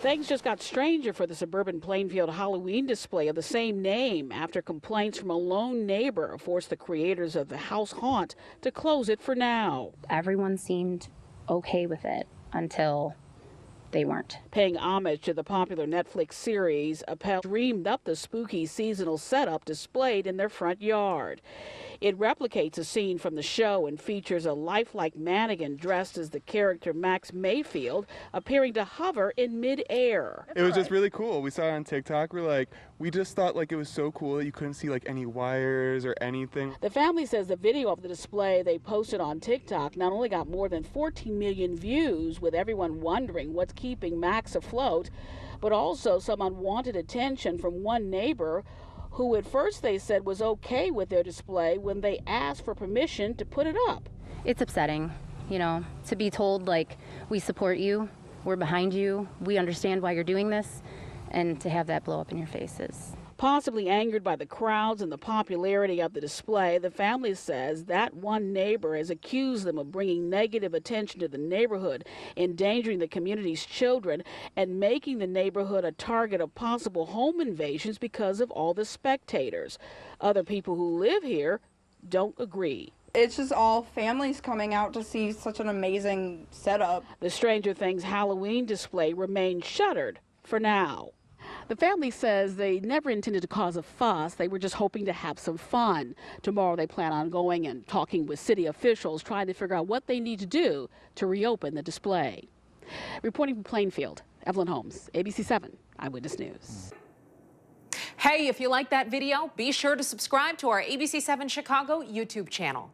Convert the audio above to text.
Things just got stranger for the suburban Plainfield Halloween display of the same name after complaints from a lone neighbor forced the creators of the house haunt to close it for now. Everyone seemed okay with it until they weren't. Paying homage to the popular Netflix series, Appel dreamed up the spooky seasonal setup displayed in their front yard. It replicates a scene from the show and features a lifelike mannequin dressed as the character Max Mayfield appearing to hover in midair. It was just really cool. We saw it on TikTok. We're like, we just thought like it was so cool that you couldn't see like any wires or anything. The family says the video of the display they posted on TikTok not only got more than 14 million views, with everyone wondering what's keeping Max afloat, but also some unwanted attention from one neighbor who at first they said was okay with their display when they asked for permission to put it up. It's upsetting, you know, to be told, like, we support you, we're behind you, we understand why you're doing this, and to have that blow up in your faces. Possibly angered by the crowds and the popularity of the display, the family says that one neighbor has accused them of bringing negative attention to the neighborhood, endangering the community's children, and making the neighborhood a target of possible home invasions because of all the spectators. Other people who live here don't agree. It's just all families coming out to see such an amazing setup. The Stranger Things Halloween display remains shuttered for now. The family says they never intended to cause a fuss. They were just hoping to have some fun. Tomorrow they plan on going and talking with city officials, trying to figure out what they need to do to reopen the display. Reporting from Plainfield, Evelyn Holmes, ABC 7 Eyewitness News. Hey, if you like that video, be sure to subscribe to our ABC7 Chicago YouTube channel.